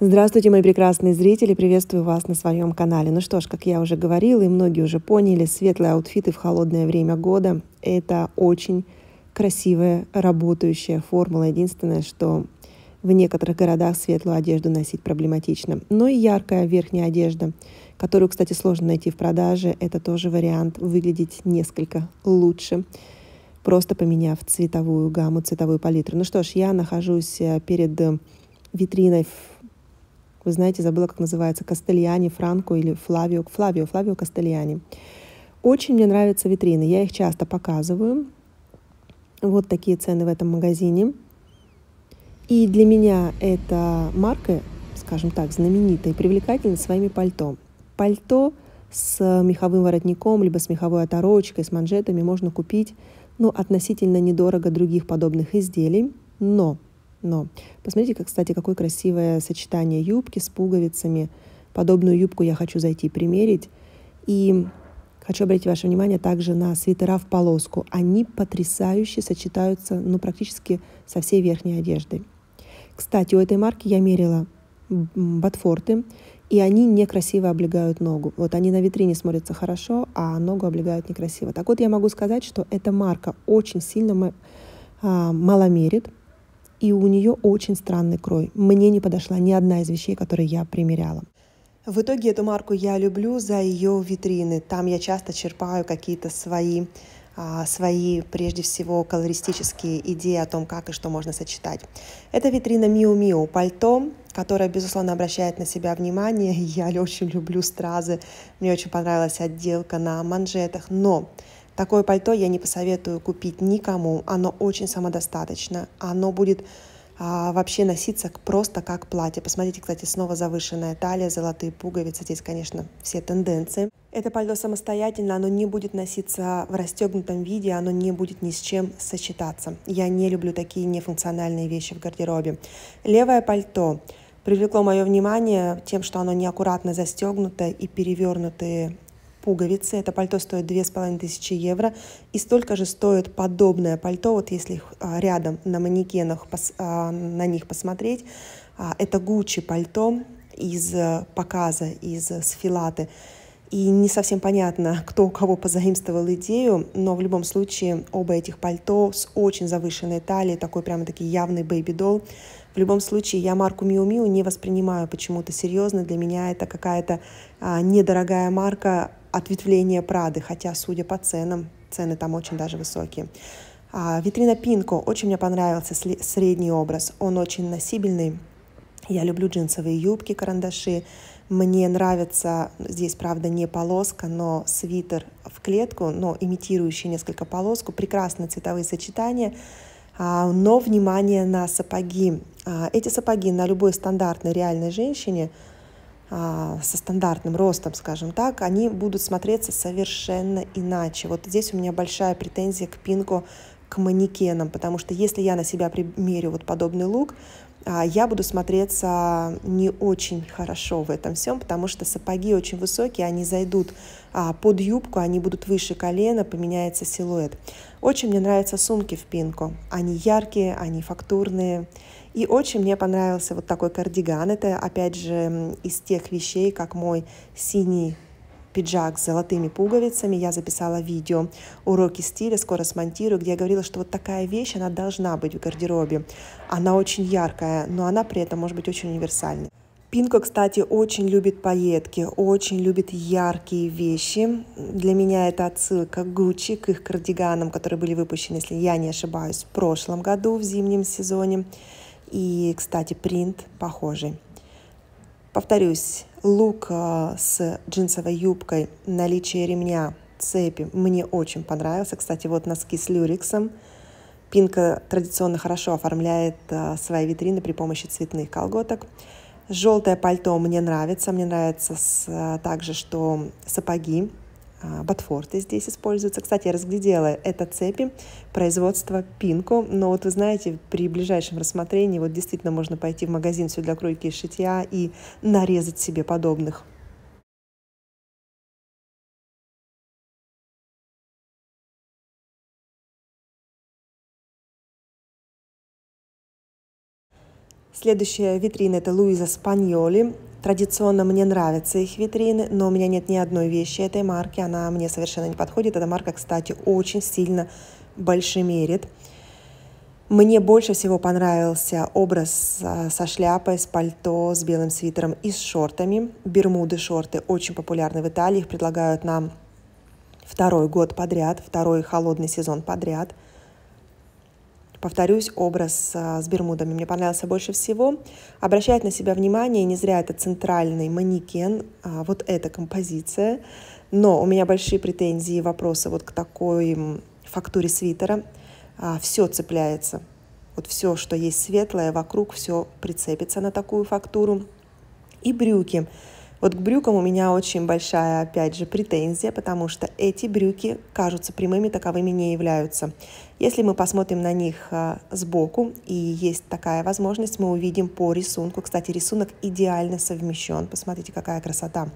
Здравствуйте, мои прекрасные зрители! Приветствую вас на своем канале. Ну что ж, как я уже говорила, и многие уже поняли, светлые аутфиты в холодное время года – это очень красивая, работающая формула. Единственное, что в некоторых городах светлую одежду носить проблематично. Но и яркая верхняя одежда, которую, кстати, сложно найти в продаже, это тоже вариант выглядеть несколько лучше, просто поменяв цветовую гамму, цветовую палитру. Ну что ж, я нахожусь э, перед витриной вы знаете, забыла, как называется, Кастельяни, Франко или Флавио, Флавио, Флавио Кастельяни. Очень мне нравятся витрины, я их часто показываю. Вот такие цены в этом магазине. И для меня эта марка, скажем так, знаменитая и привлекательна своими пальто. Пальто с меховым воротником, либо с меховой оторочкой, с манжетами можно купить ну, относительно недорого других подобных изделий. Но но посмотрите, как, кстати, какое красивое сочетание юбки с пуговицами. Подобную юбку я хочу зайти примерить. И хочу обратить ваше внимание также на свитера в полоску. Они потрясающе сочетаются ну, практически со всей верхней одеждой. Кстати, у этой марки я мерила ботфорты, и они некрасиво облегают ногу. Вот они на витрине смотрятся хорошо, а ногу облегают некрасиво. Так вот, я могу сказать, что эта марка очень сильно а, маломерит, и у нее очень странный крой. Мне не подошла ни одна из вещей, которые я примеряла. В итоге эту марку я люблю за ее витрины. Там я часто черпаю какие-то свои а, свои, прежде всего, колористические идеи о том, как и что можно сочетать. Это витрина Miu Miu пальто, которое, безусловно, обращает на себя внимание. Я очень люблю стразы. Мне очень понравилась отделка на манжетах. Но Такое пальто я не посоветую купить никому. Оно очень самодостаточно. Оно будет а, вообще носиться просто как платье. Посмотрите, кстати, снова завышенная талия, золотые пуговицы. Здесь, конечно, все тенденции. Это пальто самостоятельно, оно не будет носиться в расстегнутом виде, оно не будет ни с чем сочетаться. Я не люблю такие нефункциональные вещи в гардеробе. Левое пальто привлекло мое внимание тем, что оно неаккуратно застегнуто и перевернутые пуговицы. Это пальто стоит 2500 евро. И столько же стоит подобное пальто, вот если их а, рядом на манекенах а, на них посмотреть. А, это Гуччи пальто из э, показа, из э, сфилаты. И не совсем понятно, кто у кого позаимствовал идею, но в любом случае оба этих пальто с очень завышенной талией, такой прямо-таки явный baby doll. В любом случае, я марку Miu Miu не воспринимаю почему-то серьезно. Для меня это какая-то а, недорогая марка, ответвление Прады, хотя, судя по ценам, цены там очень даже высокие. А, витрина Пинко. Очень мне понравился средний образ. Он очень носибельный. Я люблю джинсовые юбки, карандаши. Мне нравится, здесь, правда, не полоска, но свитер в клетку, но имитирующий несколько полоску. Прекрасные цветовые сочетания. А, но внимание на сапоги. А, эти сапоги на любой стандартной реальной женщине – со стандартным ростом, скажем так, они будут смотреться совершенно иначе. Вот здесь у меня большая претензия к Пинку, к манекенам, потому что если я на себя примерю вот подобный лук, а, я буду смотреться не очень хорошо в этом всем, потому что сапоги очень высокие, они зайдут а, под юбку, они будут выше колена, поменяется силуэт. Очень мне нравятся сумки в пинку. Они яркие, они фактурные. И очень мне понравился вот такой кардиган. Это, опять же, из тех вещей, как мой синий пиджак с золотыми пуговицами. Я записала видео «Уроки стиля», скоро смонтирую, где я говорила, что вот такая вещь, она должна быть в гардеробе. Она очень яркая, но она при этом может быть очень универсальной. Пинко, кстати, очень любит пайетки, очень любит яркие вещи. Для меня это отсылка к Гуччи, к их кардиганам, которые были выпущены, если я не ошибаюсь, в прошлом году, в зимнем сезоне. И, кстати, принт похожий. Повторюсь, лук э, с джинсовой юбкой, наличие ремня, цепи мне очень понравился. Кстати, вот носки с люрексом. Пинка традиционно хорошо оформляет э, свои витрины при помощи цветных колготок. Желтое пальто мне нравится. Мне нравится э, также, что сапоги ботфорты здесь используются. Кстати, я разглядела это цепи производства Пинко, но вот вы знаете, при ближайшем рассмотрении вот действительно можно пойти в магазин все для кройки и шитья и нарезать себе подобных. Следующая витрина это Луиза Спаньоли. Традиционно мне нравятся их витрины, но у меня нет ни одной вещи этой марки, она мне совершенно не подходит. Эта марка, кстати, очень сильно большемерит. Мне больше всего понравился образ со шляпой, с пальто, с белым свитером и с шортами. Бермуды шорты очень популярны в Италии. Их предлагают нам второй год подряд, второй холодный сезон подряд. Повторюсь, образ с бермудами мне понравился больше всего. Обращает на себя внимание, не зря это центральный манекен, а, вот эта композиция. Но у меня большие претензии и вопросы вот к такой фактуре свитера – а, все цепляется. Вот все, что есть светлое вокруг, все прицепится на такую фактуру. И брюки. Вот к брюкам у меня очень большая, опять же, претензия, потому что эти брюки кажутся прямыми, таковыми не являются. Если мы посмотрим на них а, сбоку, и есть такая возможность, мы увидим по рисунку. Кстати, рисунок идеально совмещен. Посмотрите, какая красота.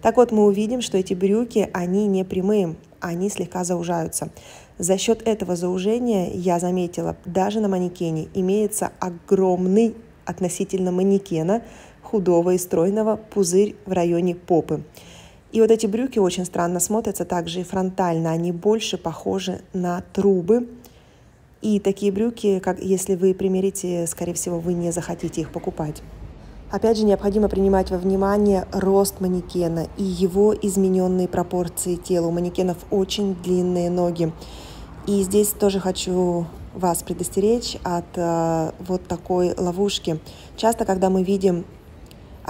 Так вот, мы увидим, что эти брюки, они не прямые, они слегка заужаются. За счет этого заужения я заметила, даже на манекене имеется огромный относительно манекена худого и стройного пузырь в районе попы. И вот эти брюки очень странно смотрятся также и фронтально. Они больше похожи на трубы. И такие брюки, как если вы примерите, скорее всего, вы не захотите их покупать. Опять же, необходимо принимать во внимание рост манекена и его измененные пропорции тела. У манекенов очень длинные ноги. И здесь тоже хочу вас предостеречь от э, вот такой ловушки. Часто, когда мы видим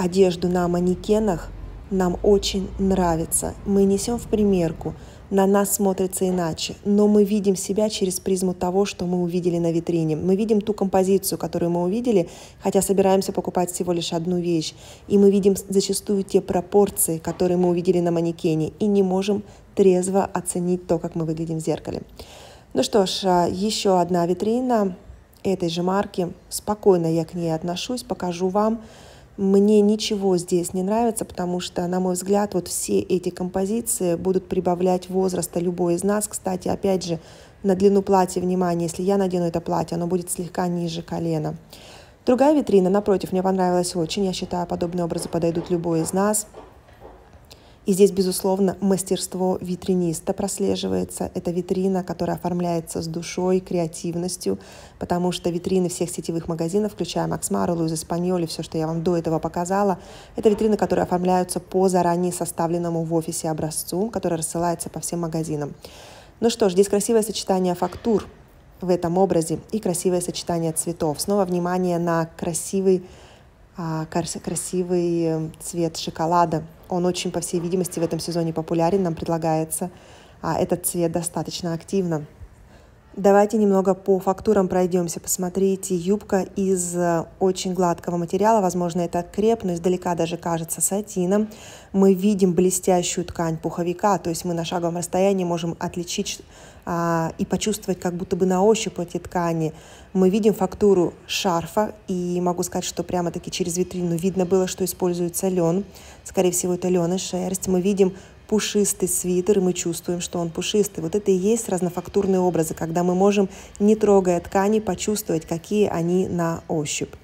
одежду на манекенах, нам очень нравится. Мы несем в примерку, на нас смотрится иначе, но мы видим себя через призму того, что мы увидели на витрине. Мы видим ту композицию, которую мы увидели, хотя собираемся покупать всего лишь одну вещь. И мы видим зачастую те пропорции, которые мы увидели на манекене, и не можем трезво оценить то, как мы выглядим в зеркале. Ну что ж, а, еще одна витрина этой же марки. Спокойно я к ней отношусь, покажу вам. Мне ничего здесь не нравится, потому что, на мой взгляд, вот все эти композиции будут прибавлять возраста любой из нас. Кстати, опять же, на длину платья, внимание, если я надену это платье, оно будет слегка ниже колена. Другая витрина, напротив, мне понравилась очень. Я считаю, подобные образы подойдут любой из нас. И здесь, безусловно, мастерство витриниста прослеживается. Это витрина, которая оформляется с душой, креативностью, потому что витрины всех сетевых магазинов, включая Макс Мару, Луиза Спаньоли, все, что я вам до этого показала, это витрины, которые оформляются по заранее составленному в офисе образцу, который рассылается по всем магазинам. Ну что ж, здесь красивое сочетание фактур в этом образе и красивое сочетание цветов. Снова внимание на красивый, а, красивый э, цвет шоколада, он очень, по всей видимости, в этом сезоне популярен, нам предлагается а, этот цвет достаточно активно. Давайте немного по фактурам пройдемся. Посмотрите, юбка из э, очень гладкого материала, возможно, это креп, но издалека даже кажется сатином. Мы видим блестящую ткань пуховика, то есть мы на шаговом расстоянии можем отличить а, и почувствовать как будто бы на ощупь эти ткани. Мы видим фактуру шарфа, и могу сказать, что прямо-таки через витрину видно было, что используется лен. Скорее всего, это лен и шерсть. Мы видим пушистый свитер, и мы чувствуем, что он пушистый. Вот это и есть разнофактурные образы, когда мы можем, не трогая ткани, почувствовать, какие они на ощупь.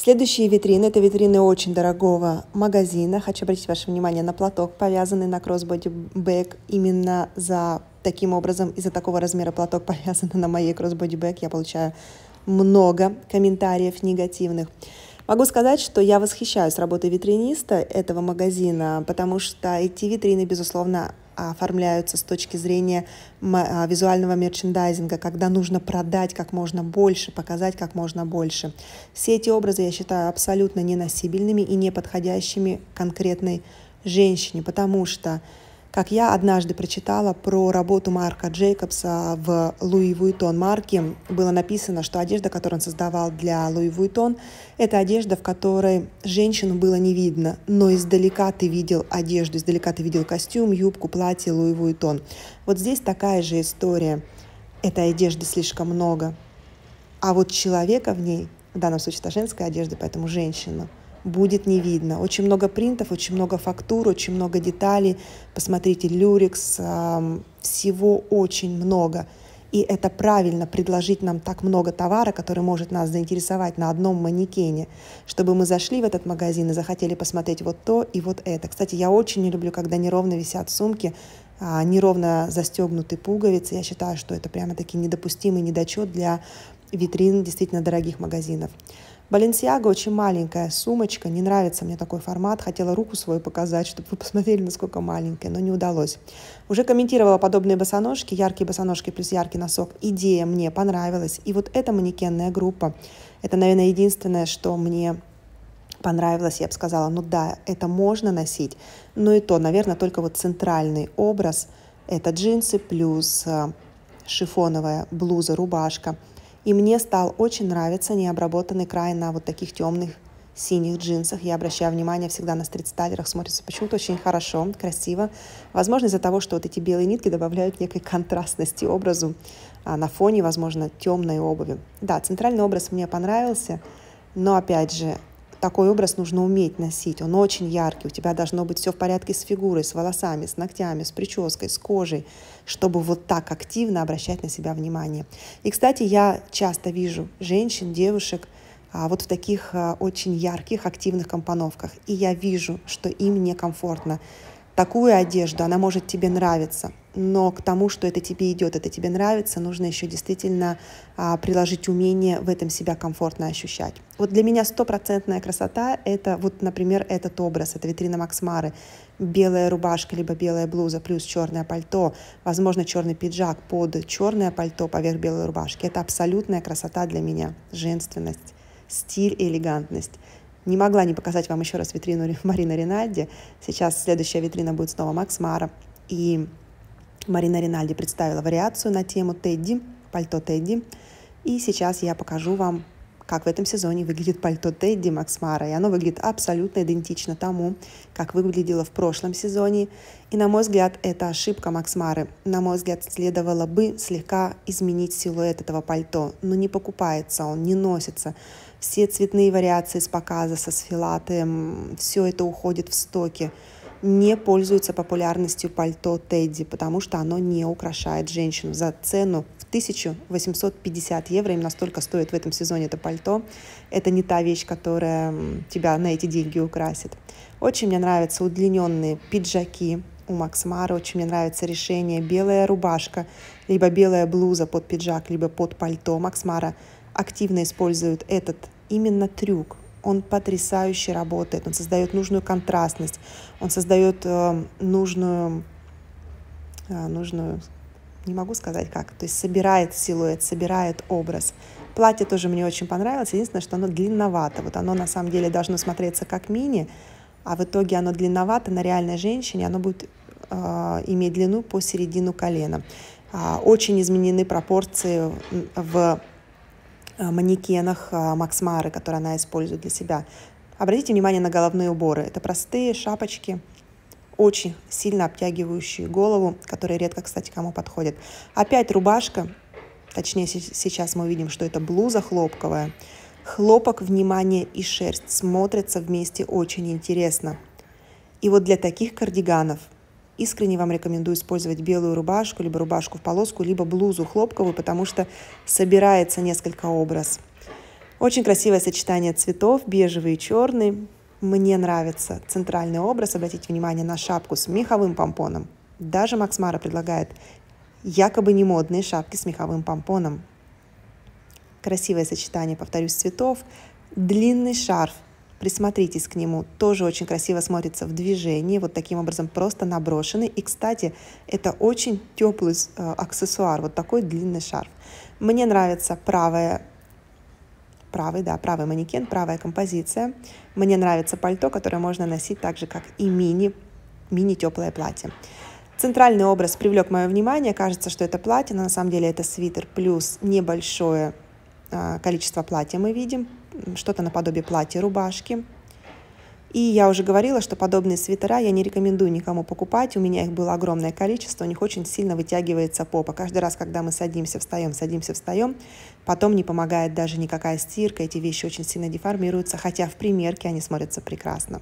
Следующие витрины – это витрины очень дорогого магазина. Хочу обратить ваше внимание на платок, повязанный на crossbody bag. Именно за таким образом, из-за такого размера платок повязанный на моей crossbody bag, я получаю много комментариев негативных. Могу сказать, что я восхищаюсь работой витриниста этого магазина, потому что эти витрины, безусловно, оформляются с точки зрения а, визуального мерчендайзинга, когда нужно продать как можно больше, показать как можно больше. Все эти образы я считаю абсолютно неносибельными и не подходящими конкретной женщине, потому что Как я однажды прочитала про работу Марка Джейкобса в Луи Вуитон марке, было написано, что одежда, которую он создавал для Луи Вуитон, это одежда, в которой женщину было не видно, но издалека ты видел одежду, издалека ты видел костюм, юбку, платье Луи Вуитон. Вот здесь такая же история. Этой одежды слишком много, а вот человека в ней, в данном случае это женская одежда, поэтому женщина – будет не видно. Очень много принтов, очень много фактур, очень много деталей. Посмотрите, люрикс, всего очень много. И это правильно предложить нам так много товара, который может нас заинтересовать на одном манекене, чтобы мы зашли в этот магазин и захотели посмотреть вот то и вот это. Кстати, я очень не люблю, когда неровно висят сумки, а, неровно застегнуты пуговицы. Я считаю, что это прямо-таки недопустимый недочет для витрин действительно дорогих магазинов. Баленсиага очень маленькая сумочка, не нравится мне такой формат. Хотела руку свою показать, чтобы вы посмотрели, насколько маленькая, но не удалось. Уже комментировала подобные босоножки, яркие босоножки плюс яркий носок. Идея мне понравилась. И вот эта манекенная группа, это, наверное, единственное, что мне понравилось, я бы сказала, ну да, это можно носить, но и то, наверное, только вот центральный образ – это джинсы плюс э, шифоновая блуза, рубашка – и мне стал очень нравиться необработанный край на вот таких темных синих джинсах. Я обращаю внимание всегда на стрит-стайлерах, смотрится почему-то очень хорошо, красиво. Возможно, из-за того, что вот эти белые нитки добавляют некой контрастности образу а на фоне, возможно, темной обуви. Да, центральный образ мне понравился, но, опять же, такой образ нужно уметь носить. Он очень яркий. У тебя должно быть все в порядке с фигурой, с волосами, с ногтями, с прической, с кожей, чтобы вот так активно обращать на себя внимание. И, кстати, я часто вижу женщин, девушек, а, вот в таких а, очень ярких, активных компоновках. И я вижу, что им некомфортно такую одежду, она может тебе нравиться, но к тому, что это тебе идет, это тебе нравится, нужно еще действительно а, приложить умение в этом себя комфортно ощущать. Вот для меня стопроцентная красота — это вот, например, этот образ, это витрина Макс Мары, белая рубашка либо белая блуза плюс черное пальто, возможно, черный пиджак под черное пальто поверх белой рубашки. Это абсолютная красота для меня, женственность, стиль элегантность. Не могла не показать вам еще раз витрину Марина Ринальди. Сейчас следующая витрина будет снова Макс Мара. И Марина Ринальди представила вариацию на тему Тедди, пальто Тедди. И сейчас я покажу вам, как в этом сезоне выглядит пальто Тедди Макс Мара. И оно выглядит абсолютно идентично тому, как выглядело в прошлом сезоне. И, на мой взгляд, это ошибка Макс Мары. На мой взгляд, следовало бы слегка изменить силуэт этого пальто. Но не покупается он, не носится все цветные вариации с показа, со сфилатом, все это уходит в стоки. Не пользуется популярностью пальто Тедди, потому что оно не украшает женщину. За цену в 1850 евро, именно столько стоит в этом сезоне это пальто. Это не та вещь, которая тебя на эти деньги украсит. Очень мне нравятся удлиненные пиджаки у Макс Мара. Очень мне нравится решение белая рубашка, либо белая блуза под пиджак, либо под пальто. Макс Мара активно используют этот именно трюк. Он потрясающе работает, он создает нужную контрастность, он создает э, нужную, э, нужную, не могу сказать как, то есть собирает силуэт, собирает образ. Платье тоже мне очень понравилось, единственное, что оно длинновато. Вот оно на самом деле должно смотреться как мини, а в итоге оно длинновато на реальной женщине, оно будет э, иметь длину по середину колена. Э, очень изменены пропорции в манекенах э, Макс Мары, которые она использует для себя. Обратите внимание на головные уборы. Это простые шапочки, очень сильно обтягивающие голову, которые редко, кстати, кому подходят. Опять рубашка, точнее сейчас мы увидим, что это блуза хлопковая. Хлопок, внимание и шерсть смотрятся вместе очень интересно. И вот для таких кардиганов – Искренне вам рекомендую использовать белую рубашку, либо рубашку в полоску, либо блузу хлопковую, потому что собирается несколько образ. Очень красивое сочетание цветов, бежевый и черный. Мне нравится центральный образ. Обратите внимание на шапку с меховым помпоном. Даже Макс Мара предлагает якобы не модные шапки с меховым помпоном. Красивое сочетание, повторюсь, цветов. Длинный шарф Присмотритесь к нему. Тоже очень красиво смотрится в движении. Вот таким образом просто наброшенный. И, кстати, это очень теплый э, аксессуар. Вот такой длинный шарф. Мне нравится правая правый, да, правый манекен, правая композиция. Мне нравится пальто, которое можно носить так же, как и мини, мини теплое платье. Центральный образ привлек мое внимание. Кажется, что это платье, но на самом деле это свитер плюс небольшое а, количество платья мы видим, что-то наподобие платья, рубашки. И я уже говорила, что подобные свитера я не рекомендую никому покупать. У меня их было огромное количество, у них очень сильно вытягивается попа. Каждый раз, когда мы садимся, встаем, садимся, встаем, потом не помогает даже никакая стирка, эти вещи очень сильно деформируются, хотя в примерке они смотрятся прекрасно.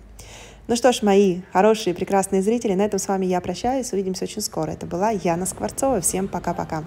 Ну что ж, мои хорошие, прекрасные зрители, на этом с вами я прощаюсь. Увидимся очень скоро. Это была Яна Скворцова. Всем пока-пока.